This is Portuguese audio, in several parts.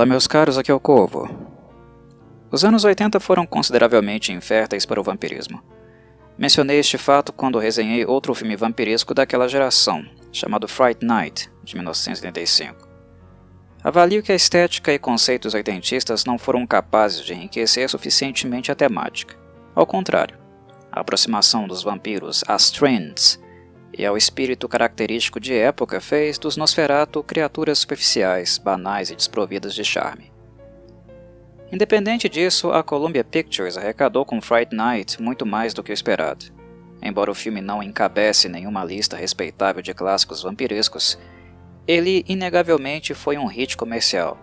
Olá, meus caros, aqui é o Corvo. Os anos 80 foram consideravelmente inférteis para o vampirismo. Mencionei este fato quando resenhei outro filme vampiresco daquela geração, chamado Fright Night, de 1985. Avalio que a estética e conceitos oitentistas não foram capazes de enriquecer suficientemente a temática. Ao contrário, a aproximação dos vampiros às trends e ao espírito característico de época fez dos Nosferatu criaturas superficiais, banais e desprovidas de charme. Independente disso, a Columbia Pictures arrecadou com Fright Night muito mais do que o esperado. Embora o filme não encabece nenhuma lista respeitável de clássicos vampirescos, ele inegavelmente foi um hit comercial.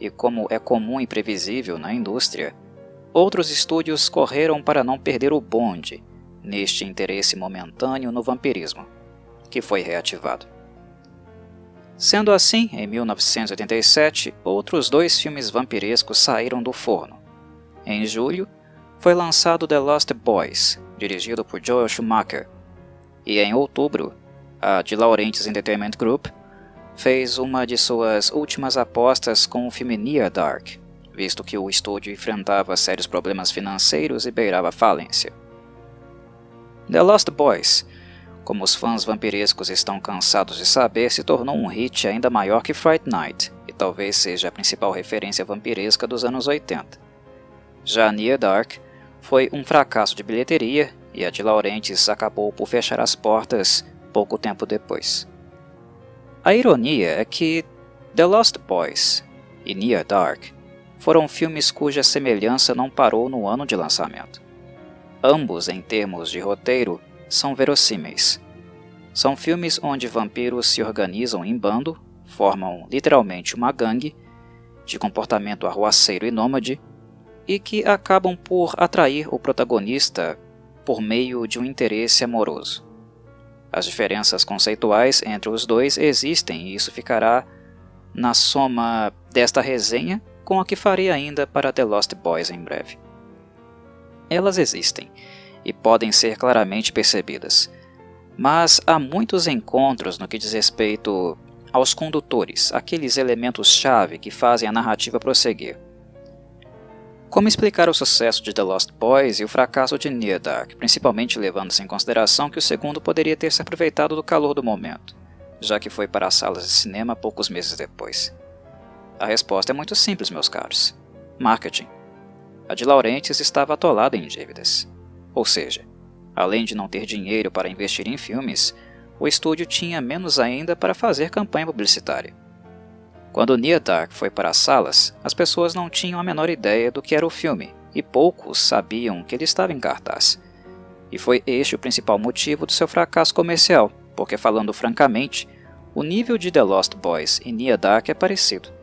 E como é comum e previsível na indústria, outros estúdios correram para não perder o bonde neste interesse momentâneo no vampirismo, que foi reativado. Sendo assim, em 1987, outros dois filmes vampirescos saíram do forno. Em julho, foi lançado The Lost Boys, dirigido por Joel Schumacher, e em outubro, a De Laurentiis Entertainment Group fez uma de suas últimas apostas com o filme Near Dark, visto que o estúdio enfrentava sérios problemas financeiros e beirava falência. The Lost Boys, como os fãs vampirescos estão cansados de saber, se tornou um hit ainda maior que Fright Night, e talvez seja a principal referência vampiresca dos anos 80. Já Near Dark foi um fracasso de bilheteria e a de Laurentiis acabou por fechar as portas pouco tempo depois. A ironia é que The Lost Boys e Near Dark foram filmes cuja semelhança não parou no ano de lançamento. Ambos, em termos de roteiro, são verossímeis. São filmes onde vampiros se organizam em bando, formam literalmente uma gangue, de comportamento arruaceiro e nômade, e que acabam por atrair o protagonista por meio de um interesse amoroso. As diferenças conceituais entre os dois existem e isso ficará na soma desta resenha com a que farei ainda para The Lost Boys em breve. Elas existem e podem ser claramente percebidas, mas há muitos encontros no que diz respeito aos condutores, aqueles elementos-chave que fazem a narrativa prosseguir. Como explicar o sucesso de The Lost Boys e o fracasso de Near Dark, principalmente levando-se em consideração que o segundo poderia ter se aproveitado do calor do momento, já que foi para as salas de cinema poucos meses depois? A resposta é muito simples, meus caros: marketing. A de Laurentiis estava atolada em dívidas. Ou seja, além de não ter dinheiro para investir em filmes, o estúdio tinha menos ainda para fazer campanha publicitária. Quando Near foi para as salas, as pessoas não tinham a menor ideia do que era o filme, e poucos sabiam que ele estava em cartaz. E foi este o principal motivo do seu fracasso comercial, porque falando francamente, o nível de The Lost Boys e Near é parecido.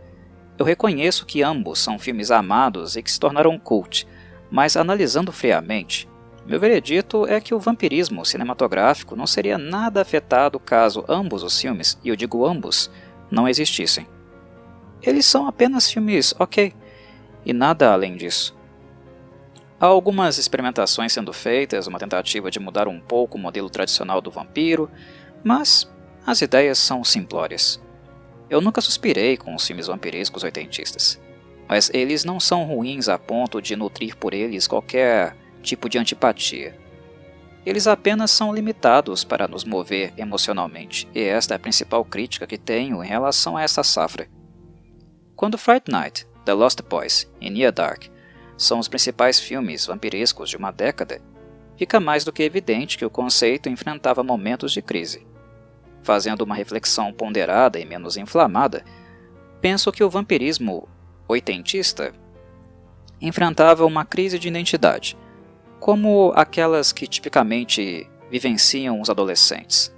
Eu reconheço que ambos são filmes amados e que se tornaram cult, mas analisando friamente, meu veredito é que o vampirismo cinematográfico não seria nada afetado caso ambos os filmes, e eu digo ambos, não existissem. Eles são apenas filmes ok, e nada além disso. Há algumas experimentações sendo feitas, uma tentativa de mudar um pouco o modelo tradicional do vampiro, mas as ideias são simplórias. Eu nunca suspirei com os filmes vampirescos oitentistas, mas eles não são ruins a ponto de nutrir por eles qualquer tipo de antipatia. Eles apenas são limitados para nos mover emocionalmente, e esta é a principal crítica que tenho em relação a essa safra. Quando Fright Night, The Lost Boys e Near Dark são os principais filmes vampirescos de uma década, fica mais do que evidente que o conceito enfrentava momentos de crise. Fazendo uma reflexão ponderada e menos inflamada, penso que o vampirismo oitentista enfrentava uma crise de identidade, como aquelas que tipicamente vivenciam os adolescentes.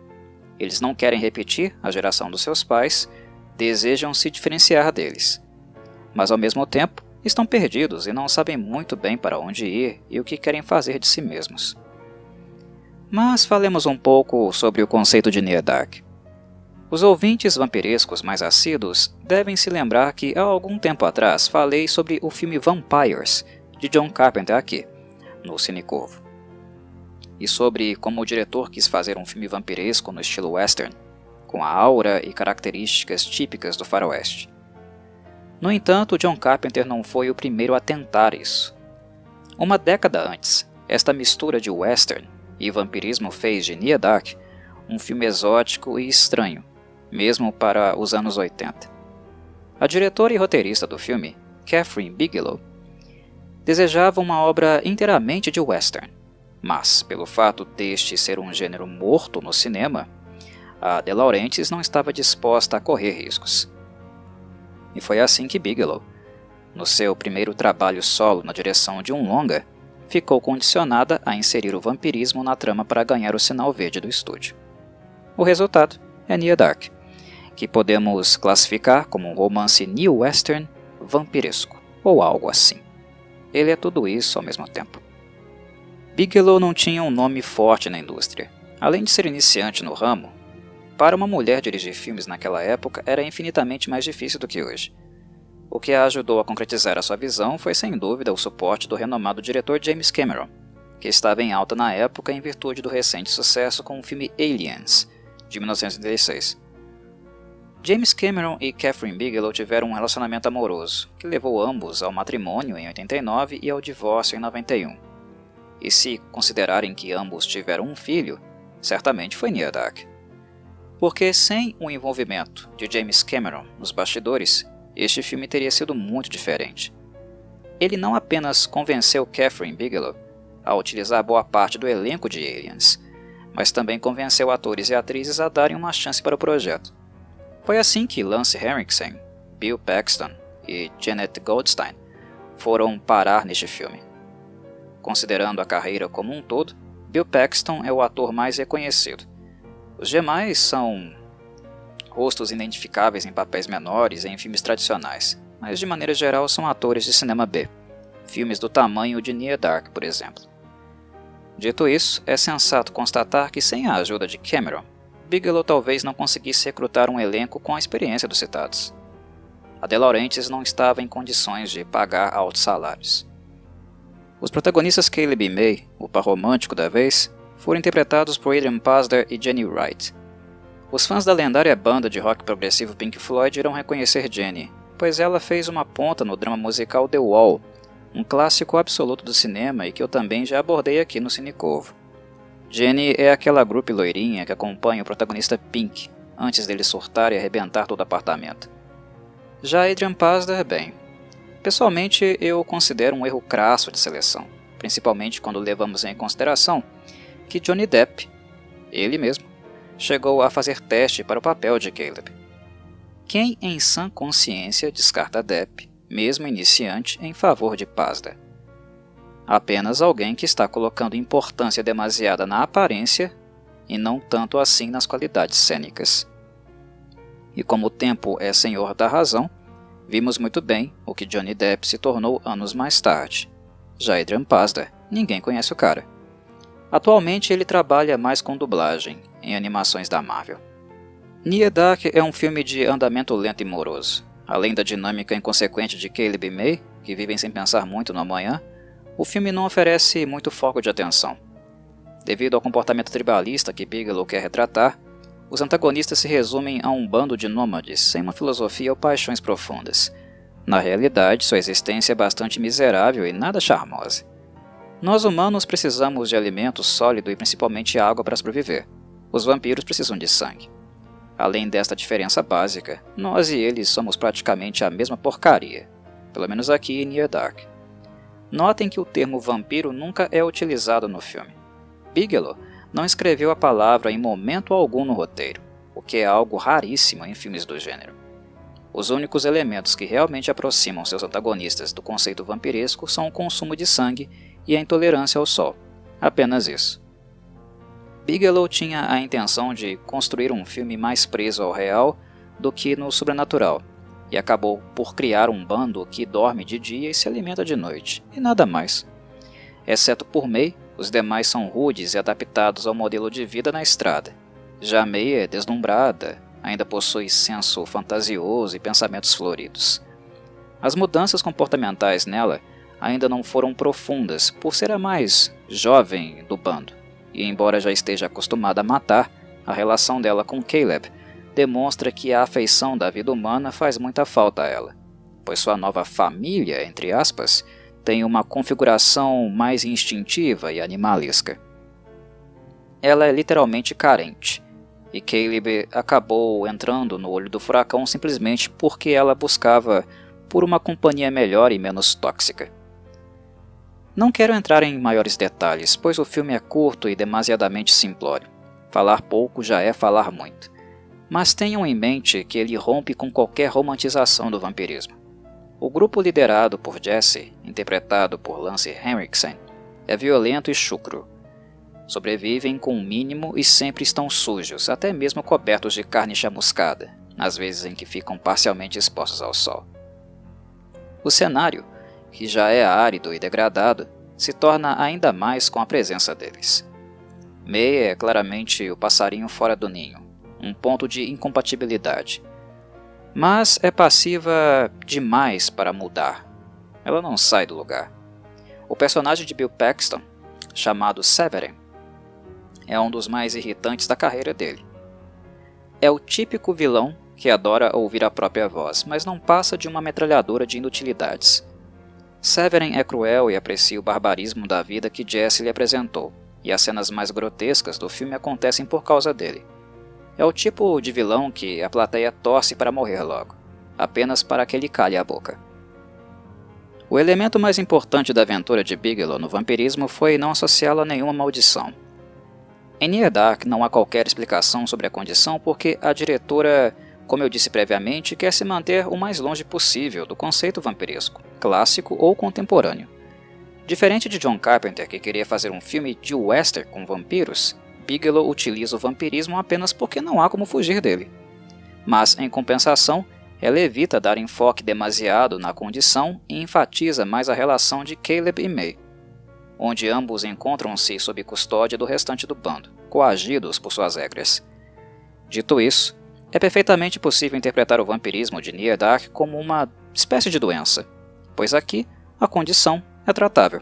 Eles não querem repetir a geração dos seus pais desejam se diferenciar deles, mas ao mesmo tempo estão perdidos e não sabem muito bem para onde ir e o que querem fazer de si mesmos. Mas falemos um pouco sobre o conceito de Near Dark. Os ouvintes vampirescos mais assíduos devem se lembrar que há algum tempo atrás falei sobre o filme Vampires, de John Carpenter aqui, no Cine Corvo, e sobre como o diretor quis fazer um filme vampiresco no estilo western, com a aura e características típicas do faroeste. No entanto, John Carpenter não foi o primeiro a tentar isso. Uma década antes, esta mistura de western e vampirismo fez de Nia Dark um filme exótico e estranho, mesmo para os anos 80. A diretora e roteirista do filme, Catherine Bigelow, desejava uma obra inteiramente de western, mas, pelo fato deste ser um gênero morto no cinema, a De Laurentiis não estava disposta a correr riscos. E foi assim que Bigelow, no seu primeiro trabalho solo na direção de um longa, ficou condicionada a inserir o vampirismo na trama para ganhar o sinal verde do estúdio. O resultado é Nia Dark, que podemos classificar como um romance new western vampiresco, ou algo assim. Ele é tudo isso ao mesmo tempo. Bigelow não tinha um nome forte na indústria. Além de ser iniciante no ramo, para uma mulher dirigir filmes naquela época era infinitamente mais difícil do que hoje. O que a ajudou a concretizar a sua visão foi sem dúvida o suporte do renomado diretor James Cameron, que estava em alta na época em virtude do recente sucesso com o filme Aliens, de 1986. James Cameron e Catherine Bigelow tiveram um relacionamento amoroso, que levou ambos ao matrimônio em 89 e ao divórcio em 91. E se considerarem que ambos tiveram um filho, certamente foi Near Dark. Porque sem o envolvimento de James Cameron nos bastidores, este filme teria sido muito diferente. Ele não apenas convenceu Catherine Bigelow a utilizar boa parte do elenco de Aliens, mas também convenceu atores e atrizes a darem uma chance para o projeto. Foi assim que Lance Henriksen, Bill Paxton e Janet Goldstein foram parar neste filme. Considerando a carreira como um todo, Bill Paxton é o ator mais reconhecido. Os demais são rostos identificáveis em papéis menores e em filmes tradicionais, mas de maneira geral são atores de cinema B, filmes do tamanho de Near Dark, por exemplo. Dito isso, é sensato constatar que sem a ajuda de Cameron, Bigelow talvez não conseguisse recrutar um elenco com a experiência dos citados. A De Laurentiis não estava em condições de pagar altos salários. Os protagonistas Caleb e May, o par romântico da vez, foram interpretados por Adrian Pasdar e Jenny Wright. Os fãs da lendária banda de rock progressivo Pink Floyd irão reconhecer Jenny, pois ela fez uma ponta no drama musical The Wall, um clássico absoluto do cinema e que eu também já abordei aqui no Cinecovo. Jenny é aquela grupo loirinha que acompanha o protagonista Pink antes dele surtar e arrebentar todo o apartamento. Já Adrian Pasdar, bem, pessoalmente eu considero um erro crasso de seleção, principalmente quando levamos em consideração que Johnny Depp, ele mesmo, chegou a fazer teste para o papel de Caleb. Quem em sã consciência descarta Depp, mesmo iniciante, em favor de Pasdar? apenas alguém que está colocando importância demasiada na aparência e não tanto assim nas qualidades cênicas. E como o tempo é senhor da razão, vimos muito bem o que Johnny Depp se tornou anos mais tarde. Já Adrian Pasdar, ninguém conhece o cara. Atualmente ele trabalha mais com dublagem, em animações da Marvel. Nia Dark é um filme de andamento lento e moroso. Além da dinâmica inconsequente de Caleb e May, que vivem sem pensar muito no amanhã, o filme não oferece muito foco de atenção. Devido ao comportamento tribalista que Bigelow quer retratar, os antagonistas se resumem a um bando de nômades sem uma filosofia ou paixões profundas. Na realidade, sua existência é bastante miserável e nada charmosa. Nós humanos precisamos de alimento sólido e principalmente água para sobreviver. Os vampiros precisam de sangue. Além desta diferença básica, nós e eles somos praticamente a mesma porcaria, pelo menos aqui em Near Dark. Notem que o termo vampiro nunca é utilizado no filme. Bigelow não escreveu a palavra em momento algum no roteiro, o que é algo raríssimo em filmes do gênero. Os únicos elementos que realmente aproximam seus antagonistas do conceito vampiresco são o consumo de sangue e a intolerância ao sol. Apenas isso. Bigelow tinha a intenção de construir um filme mais preso ao real do que no sobrenatural, e acabou por criar um bando que dorme de dia e se alimenta de noite, e nada mais. Exceto por May, os demais são rudes e adaptados ao modelo de vida na estrada. Já May é deslumbrada, ainda possui senso fantasioso e pensamentos floridos. As mudanças comportamentais nela ainda não foram profundas por ser a mais jovem do bando, e embora já esteja acostumada a matar, a relação dela com Caleb demonstra que a afeição da vida humana faz muita falta a ela. pois sua nova família, entre aspas, tem uma configuração mais instintiva e animalesca. Ela é literalmente carente, e Caleb acabou entrando no olho do furacão simplesmente porque ela buscava por uma companhia melhor e menos tóxica. Não quero entrar em maiores detalhes, pois o filme é curto e demasiadamente simplório. Falar pouco já é falar muito. Mas tenham em mente que ele rompe com qualquer romantização do vampirismo. O grupo liderado por Jesse, interpretado por Lance Henriksen, é violento e chucro. Sobrevivem com o mínimo e sempre estão sujos, até mesmo cobertos de carne chamuscada, nas vezes em que ficam parcialmente expostos ao sol. O cenário que já é árido e degradado, se torna ainda mais com a presença deles. May é claramente o passarinho fora do ninho, um ponto de incompatibilidade. Mas é passiva demais para mudar. Ela não sai do lugar. O personagem de Bill Paxton, chamado Severin, é um dos mais irritantes da carreira dele. É o típico vilão que adora ouvir a própria voz, mas não passa de uma metralhadora de inutilidades. Severin é cruel e aprecia o barbarismo da vida que Jesse lhe apresentou, e as cenas mais grotescas do filme acontecem por causa dele. É o tipo de vilão que a plateia torce para morrer logo, apenas para que ele calhe a boca. O elemento mais importante da aventura de Bigelow no vampirismo foi não associá-lo a nenhuma maldição. Em Near Dark não há qualquer explicação sobre a condição porque a diretora como eu disse previamente, quer se manter o mais longe possível do conceito vampiresco, clássico ou contemporâneo. Diferente de John Carpenter, que queria fazer um filme de western com vampiros, Bigelow utiliza o vampirismo apenas porque não há como fugir dele. Mas, em compensação, ela evita dar enfoque demasiado na condição e enfatiza mais a relação de Caleb e May, onde ambos encontram-se sob custódia do restante do bando, coagidos por suas regras. Dito isso, é perfeitamente possível interpretar o vampirismo de Near Dark como uma espécie de doença, pois aqui a condição é tratável.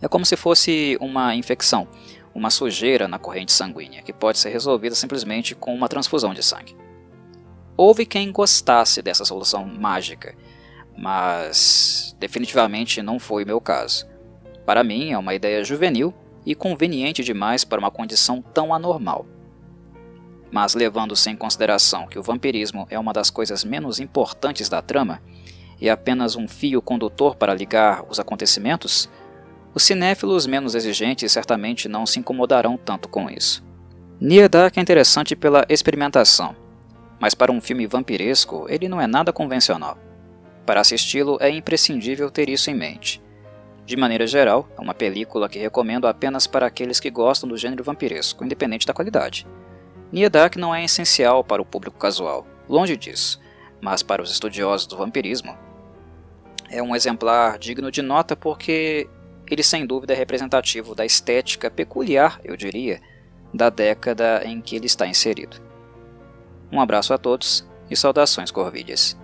É como se fosse uma infecção, uma sujeira na corrente sanguínea, que pode ser resolvida simplesmente com uma transfusão de sangue. Houve quem gostasse dessa solução mágica, mas definitivamente não foi meu caso. Para mim, é uma ideia juvenil e conveniente demais para uma condição tão anormal. Mas levando-se em consideração que o vampirismo é uma das coisas menos importantes da trama e apenas um fio condutor para ligar os acontecimentos, os cinéfilos menos exigentes certamente não se incomodarão tanto com isso. Near Dark é interessante pela experimentação, mas para um filme vampiresco ele não é nada convencional. Para assisti-lo é imprescindível ter isso em mente. De maneira geral, é uma película que recomendo apenas para aqueles que gostam do gênero vampiresco, independente da qualidade. Dark não é essencial para o público casual, longe disso, mas para os estudiosos do vampirismo. É um exemplar digno de nota porque ele sem dúvida é representativo da estética peculiar, eu diria, da década em que ele está inserido. Um abraço a todos e saudações corvídeas.